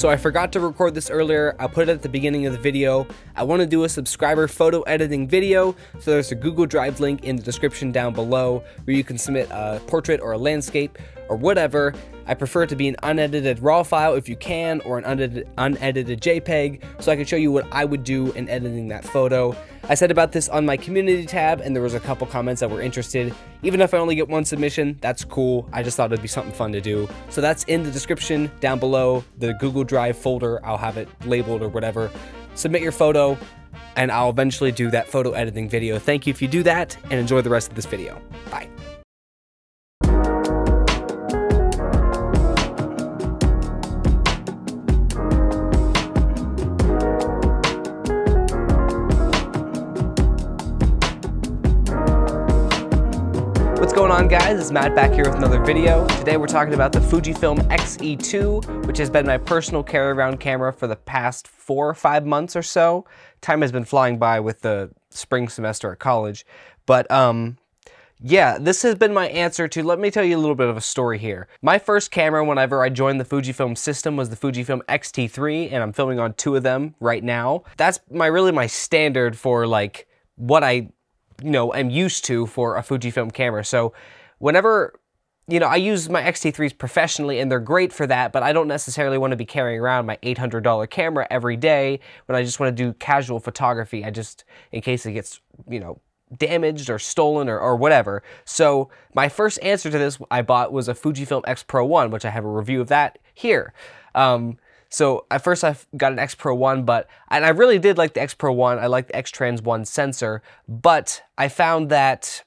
So I forgot to record this earlier, I'll put it at the beginning of the video. I want to do a subscriber photo editing video, so there's a Google Drive link in the description down below where you can submit a portrait or a landscape or whatever. I prefer it to be an unedited RAW file if you can, or an unedited, unedited JPEG, so I can show you what I would do in editing that photo. I said about this on my community tab, and there was a couple comments that were interested. Even if I only get one submission, that's cool. I just thought it'd be something fun to do. So that's in the description down below, the Google Drive folder. I'll have it labeled or whatever. Submit your photo, and I'll eventually do that photo editing video. Thank you if you do that, and enjoy the rest of this video. Bye. What's going on guys? It's Matt back here with another video. Today we're talking about the Fujifilm X-E2, which has been my personal carry-around camera for the past four or five months or so. Time has been flying by with the spring semester at college. But um, yeah, this has been my answer to, let me tell you a little bit of a story here. My first camera whenever I joined the Fujifilm system was the Fujifilm X-T3, and I'm filming on two of them right now. That's my really my standard for like what I you know, am used to for a Fujifilm camera. So whenever, you know, I use my X-T3s professionally and they're great for that, but I don't necessarily want to be carrying around my $800 camera every day when I just want to do casual photography. I just, in case it gets, you know, damaged or stolen or, or whatever. So my first answer to this I bought was a Fujifilm X Pro 1, which I have a review of that here. Um, so at first I got an X Pro 1, but, and I really did like the X Pro 1, I like the X Trans 1 sensor, but I found that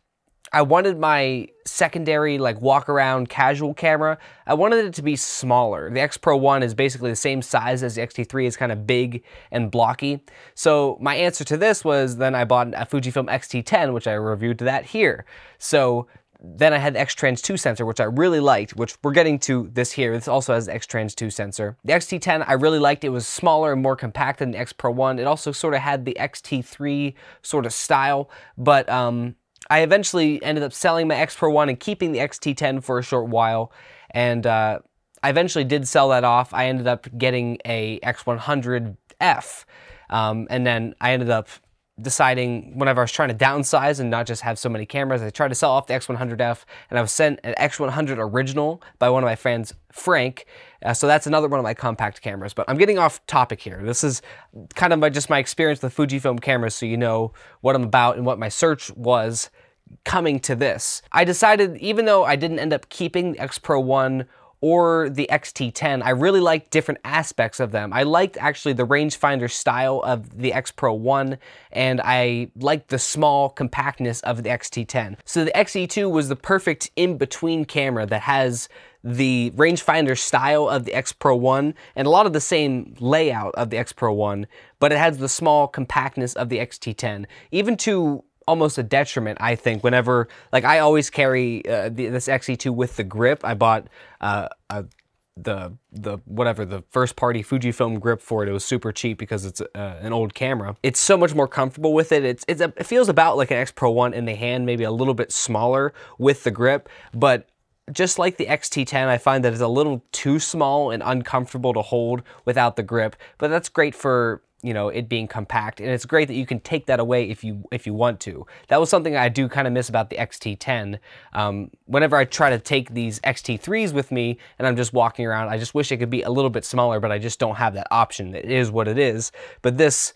I wanted my secondary like walk around casual camera, I wanted it to be smaller. The X Pro 1 is basically the same size as the X-T3, it's kind of big and blocky. So my answer to this was then I bought a Fujifilm X-T10, which I reviewed that here. So then I had the X-Trans 2 sensor, which I really liked, which we're getting to this here. This also has the X-Trans 2 sensor. The X-T10 I really liked. It was smaller and more compact than the X Pro 1. It also sort of had the X-T3 sort of style, but um, I eventually ended up selling my X Pro 1 and keeping the X-T10 for a short while, and uh, I eventually did sell that off. I ended up getting a X100F, um, and then I ended up deciding whenever I was trying to downsize and not just have so many cameras, I tried to sell off the X100F and I was sent an X100 original by one of my friends, Frank. Uh, so that's another one of my compact cameras, but I'm getting off topic here. This is kind of my, just my experience with Fujifilm cameras so you know what I'm about and what my search was coming to this. I decided, even though I didn't end up keeping the X Pro 1 or the X-T10. I really liked different aspects of them. I liked actually the rangefinder style of the X Pro 1 and I liked the small compactness of the X-T10. So the X-E2 was the perfect in-between camera that has the rangefinder style of the X Pro 1 and a lot of the same layout of the X Pro 1, but it has the small compactness of the X-T10. Even to almost a detriment, I think. Whenever, like, I always carry uh, the, this X-E2 with the grip. I bought uh, a, the the whatever the first party Fujifilm grip for it. It was super cheap because it's uh, an old camera. It's so much more comfortable with it. It's, it's a, it feels about like an X Pro 1 in the hand, maybe a little bit smaller with the grip, but just like the X-T10, I find that it's a little too small and uncomfortable to hold without the grip, but that's great for you know it being compact and it's great that you can take that away if you if you want to. That was something i do kind of miss about the xt10 um, whenever i try to take these xt3s with me and i'm just walking around i just wish it could be a little bit smaller but i just don't have that option. It is what it is. But this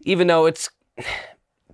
even though it's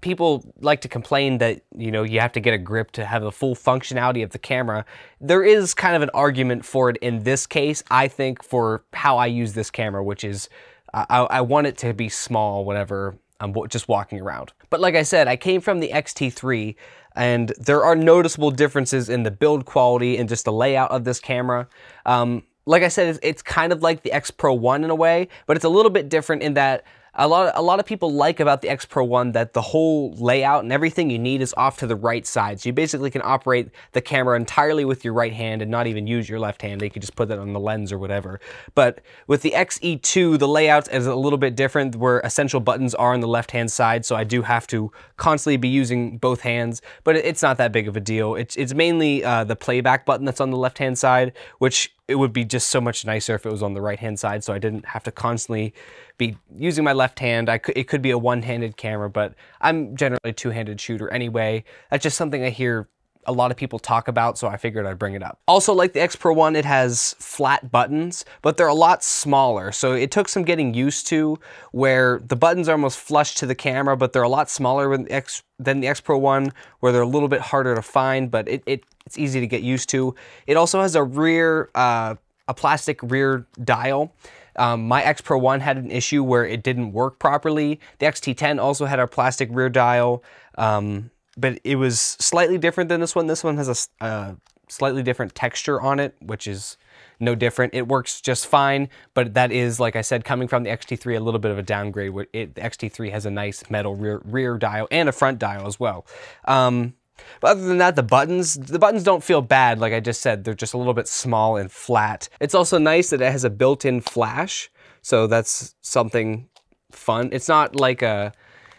people like to complain that you know you have to get a grip to have the full functionality of the camera there is kind of an argument for it in this case i think for how i use this camera which is I, I want it to be small whenever I'm just walking around. But like I said, I came from the X-T3 and there are noticeable differences in the build quality and just the layout of this camera. Um, like I said, it's, it's, kind of like the X Pro 1 in a way, but it's a little bit different in that a lot, of, a lot of people like about the X Pro 1 that the whole layout and everything you need is off to the right side. So you basically can operate the camera entirely with your right hand and not even use your left hand. You could just put that on the lens or whatever. But with the XE2, the layout is a little bit different where essential buttons are on the left hand side. So I do have to constantly be using both hands, but it's not that big of a deal. It's, it's mainly uh, the playback button that's on the left hand side, which it would be just so much nicer if it was on the right hand side so I didn't have to constantly be using my left hand. I could, it could be a one-handed camera, but I'm generally a two-handed shooter anyway. That's just something I hear a lot of people talk about, so I figured I'd bring it up. Also, like the X Pro 1, it has flat buttons, but they're a lot smaller, so it took some getting used to where the buttons are almost flush to the camera, but they're a lot smaller than the X, than the X Pro 1, where they're a little bit harder to find, but it, it it's easy to get used to. It also has a rear, uh, a plastic rear dial. Um, my X Pro 1 had an issue where it didn't work properly. The X-T10 also had a plastic rear dial. Um, but it was slightly different than this one. This one has a uh, slightly different texture on it, which is no different. It works just fine, but that is, like I said, coming from the XT3, a little bit of a downgrade. It, the XT3 has a nice metal rear, rear dial and a front dial as well. Um, but other than that, the buttons, the buttons don't feel bad. Like I just said, they're just a little bit small and flat. It's also nice that it has a built-in flash. So that's something fun. It's not like a,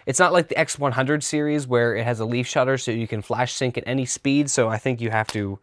it's not like the X100 series where it has a leaf shutter so you can flash sync at any speed. So I think you have to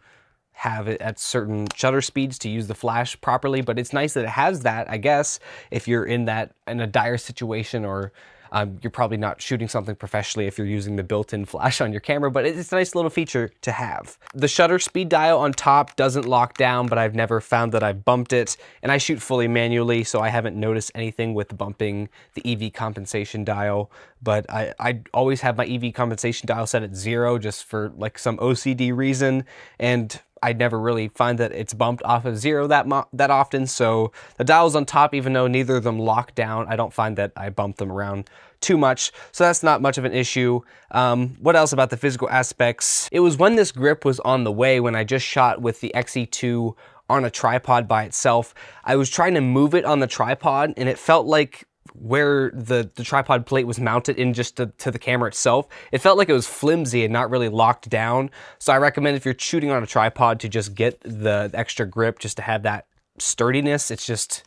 have it at certain shutter speeds to use the flash properly, but it's nice that it has that, I guess, if you're in that in a dire situation or um, you're probably not shooting something professionally if you're using the built-in flash on your camera, but it's a nice little feature to have. The shutter speed dial on top doesn't lock down, but I've never found that I've bumped it, and I shoot fully manually, so I haven't noticed anything with bumping the EV compensation dial, but I, I always have my EV compensation dial set at zero just for like some OCD reason, and I never really find that it's bumped off of zero that that often. So the dials on top, even though neither of them lock down, I don't find that I bump them around too much. So that's not much of an issue. Um, what else about the physical aspects? It was when this grip was on the way when I just shot with the XE2 on a tripod by itself. I was trying to move it on the tripod and it felt like where the, the tripod plate was mounted in just to, to, the camera itself, it felt like it was flimsy and not really locked down. So I recommend if you're shooting on a tripod to just get the extra grip just to have that sturdiness. It's just,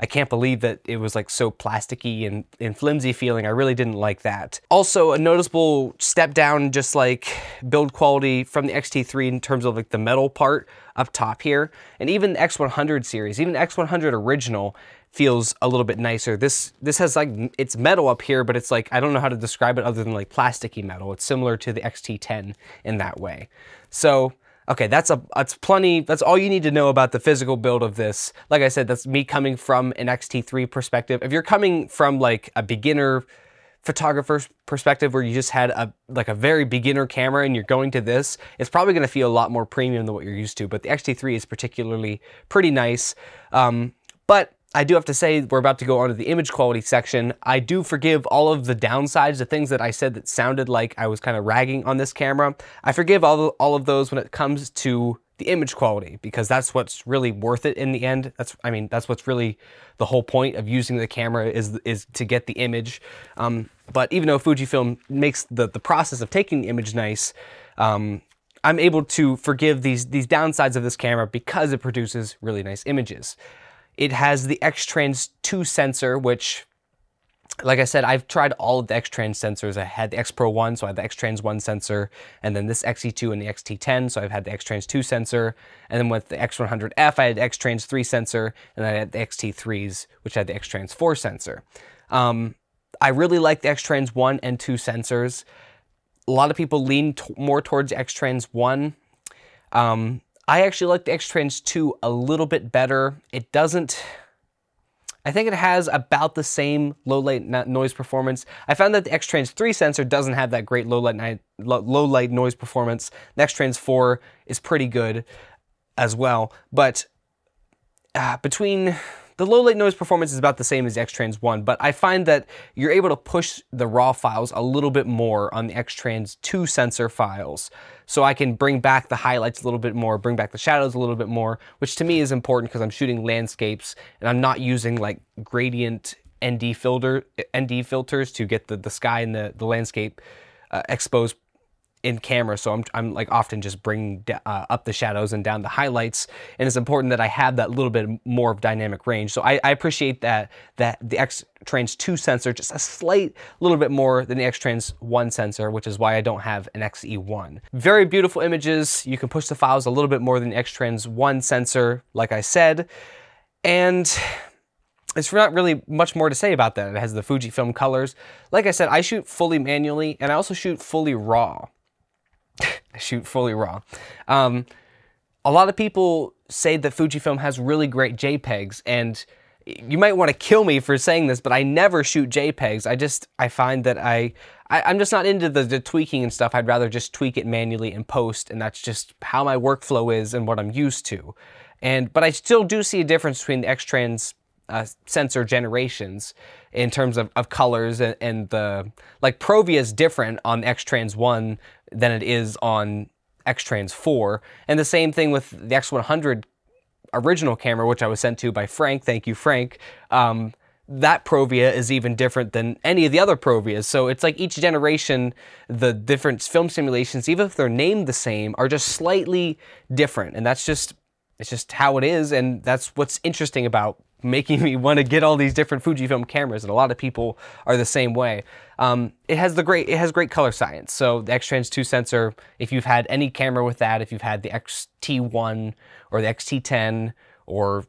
I can't believe that it was like so plasticky and, and flimsy feeling. I really didn't like that. Also a noticeable step down just like build quality from the X-T3 in terms of like the metal part up top here. And even the X100 series, even X100 original feels a little bit nicer. This this has like, it's metal up here, but it's like, I don't know how to describe it other than like plasticky metal. It's similar to the X-T10 in that way. So, okay, that's a that's plenty, that's all you need to know about the physical build of this. Like I said, that's me coming from an X-T3 perspective. If you're coming from like a beginner photographer's perspective where you just had a like a very beginner camera and you're going to this, it's probably going to feel a lot more premium than what you're used to. But the X-T3 is particularly pretty nice. Um, but I do have to say, we're about to go on to the image quality section. I do forgive all of the downsides, the things that I said that sounded like I was kind of ragging on this camera. I forgive all, all of those when it comes to the image quality because that's what's really worth it in the end. That's, I mean, that's what's really the whole point of using the camera is, is to get the image. Um, but even though Fujifilm makes the, the process of taking the image nice, um, I'm able to forgive these, these downsides of this camera because it produces really nice images. It has the X-Trans 2 sensor, which, like I said, I've tried all of the X-Trans sensors. I had the X Pro 1, so I had the X-Trans 1 sensor, and then this XE2 and the XT10, so I've had the X-Trans 2 sensor, and then with the X100F, I had the X-Trans 3 sensor, and then I had the XT3s, which had the X-Trans 4 sensor. Um, I really like the X-Trans 1 and 2 sensors. A lot of people lean more towards X-Trans 1. Um, I actually like the X-Trans 2 a little bit better. It doesn't... I think it has about the same low light noise performance. I found that the X-Trans 3 sensor doesn't have that great low light, low light noise performance. The X-Trans 4 is pretty good as well, but uh, between the low light noise performance is about the same as X-Trans 1, but I find that you're able to push the raw files a little bit more on the X-Trans 2 sensor files. So I can bring back the highlights a little bit more, bring back the shadows a little bit more, which to me is important because I'm shooting landscapes and I'm not using like gradient ND filter ND filters to get the, the sky and the, the landscape uh, exposed in camera, so I'm, I'm like often just bringing uh, up the shadows and down the highlights, and it's important that I have that little bit more of dynamic range. So I, I appreciate that that the X-Trans 2 sensor just a slight little bit more than the X-Trans 1 sensor, which is why I don't have an XE1. Very beautiful images. You can push the files a little bit more than the X-Trans 1 sensor, like I said, and it's not really much more to say about that. It has the Fujifilm colors. Like I said, I shoot fully manually and I also shoot fully raw. Shoot fully raw. Um, a lot of people say that Fujifilm has really great JPEGs and you might want to kill me for saying this, but I never shoot JPEGs. I just, I find that I, I am just not into the, the tweaking and stuff. I'd rather just tweak it manually in post and that's just how my workflow is and what I'm used to. And, but I still do see a difference between the X-Trans uh, sensor generations in terms of, of colors and, and the like Provia is different on X-Trans 1 than it is on X-Trans 4 and the same thing with the X100 original camera which I was sent to by Frank thank you Frank um, that Provia is even different than any of the other Provias. So it's like each generation, the different film simulations, even if they're named the same, are just slightly different. And that's just, it's just how it is. And that's what's interesting about making me want to get all these different Fujifilm cameras, and a lot of people are the same way. Um, it has the great, it has great color science. So the X-Trans 2 sensor, if you've had any camera with that, if you've had the XT1 or the XT10 or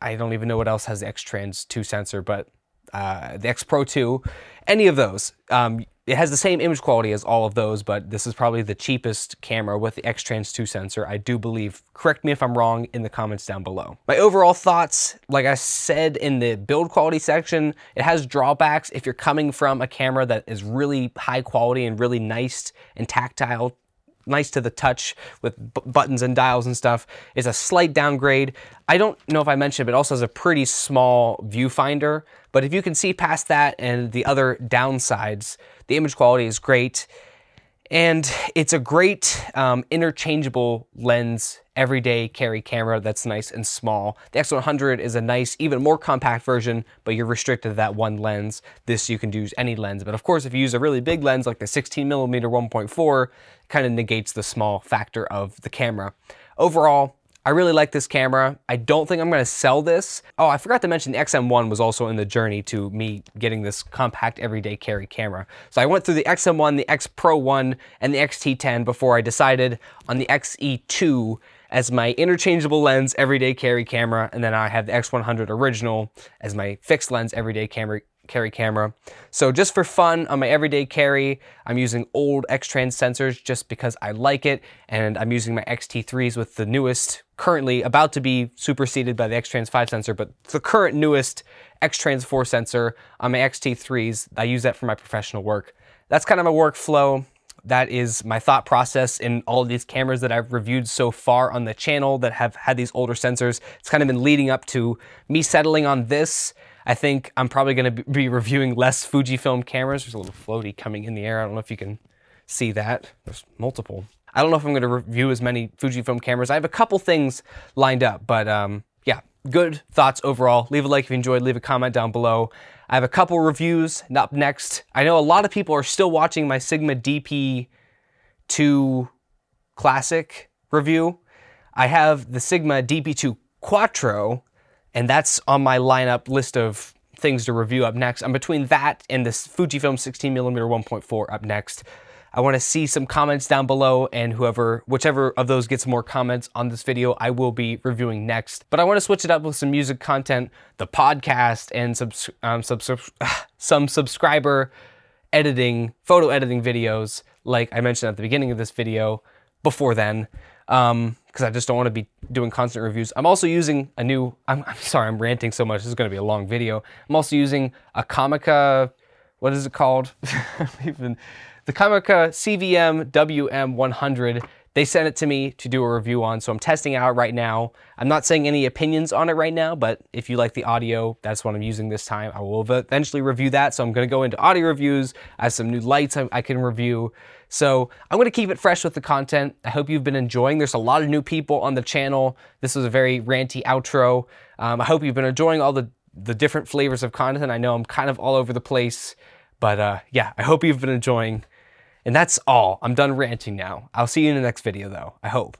I don't even know what else has the X-Trans 2 sensor, but uh, the X Pro 2, any of those, um, it has the same image quality as all of those, but this is probably the cheapest camera with the X-Trans 2 sensor, I do believe. Correct me if I'm wrong in the comments down below. My overall thoughts, like I said in the build quality section, it has drawbacks if you're coming from a camera that is really high quality and really nice and tactile nice to the touch with buttons and dials and stuff is a slight downgrade. I don't know if I mentioned, but it also has a pretty small viewfinder. But if you can see past that and the other downsides, the image quality is great. And it's a great um, interchangeable lens everyday carry camera that's nice and small. The X100 is a nice, even more compact version, but you're restricted to that one lens. This you can use any lens. But of course, if you use a really big lens like the 16 millimeter 1.4, kind of negates the small factor of the camera. Overall, I really like this camera. I don't think I'm gonna sell this. Oh, I forgot to mention the XM1 was also in the journey to me getting this compact everyday carry camera. So I went through the XM1, the X Pro 1, and the XT10 before I decided on the XE2 as my interchangeable lens everyday carry camera, and then I have the X100 original as my fixed lens everyday camera carry camera. So just for fun on my everyday carry, I'm using old X-Trans sensors just because I like it, and I'm using my X-T3s with the newest, currently about to be superseded by the X-Trans 5 sensor, but the current newest X-Trans 4 sensor on my X-T3s. I use that for my professional work. That's kind of my workflow. That is my thought process in all these cameras that I've reviewed so far on the channel that have had these older sensors. It's kind of been leading up to me settling on this I think I'm probably going to be reviewing less Fujifilm cameras. There's a little floaty coming in the air. I don't know if you can see that. There's multiple. I don't know if I'm going to review as many Fujifilm cameras. I have a couple things lined up, but um, yeah, good thoughts overall. Leave a like if you enjoyed. Leave a comment down below. I have a couple reviews up next. I know a lot of people are still watching my Sigma DP2 Classic review. I have the Sigma DP2 Quattro and that's on my lineup list of things to review up next. I'm between that and this Fujifilm 16mm 1.4 up next. I want to see some comments down below and whoever, whichever of those gets more comments on this video, I will be reviewing next. But I want to switch it up with some music content, the podcast, and subs um, some subscriber editing, photo editing videos, like I mentioned at the beginning of this video, before then. Um, because I just don't want to be doing constant reviews. I'm also using a new, I'm, I'm sorry, I'm ranting so much. This is going to be a long video. I'm also using a Comica, what is it called? the Comica CVM WM100. They sent it to me to do a review on, so I'm testing out right now. I'm not saying any opinions on it right now, but if you like the audio, that's what I'm using this time. I will eventually review that, so I'm going to go into audio reviews. I have some new lights I, I can review. So I'm going to keep it fresh with the content. I hope you've been enjoying. There's a lot of new people on the channel. This was a very ranty outro. Um, I hope you've been enjoying all the, the different flavors of content. I know I'm kind of all over the place, but uh, yeah, I hope you've been enjoying. And that's all. I'm done ranting now. I'll see you in the next video though, I hope.